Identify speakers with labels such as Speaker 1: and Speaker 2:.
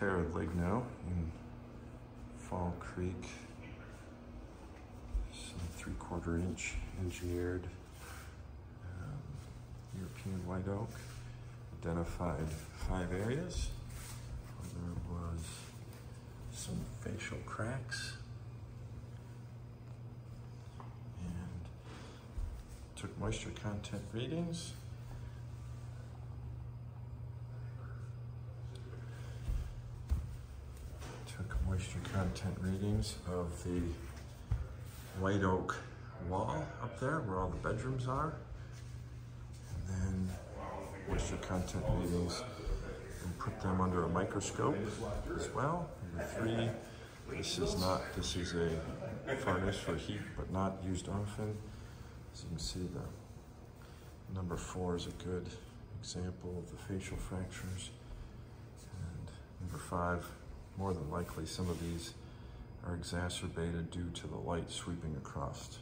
Speaker 1: Terra Ligno in Fall Creek. Some three quarter inch engineered um, European white oak. Identified five areas. There was some facial cracks and took moisture content readings. Took moisture content readings of the white oak wall up there where all the bedrooms are. And then moisture content readings and put them under a microscope as well. Number three, this is not, this is a furnace for heat, but not used often. As you can see, the number four is a good example of the facial fractures. And number five, more than likely, some of these are exacerbated due to the light sweeping across.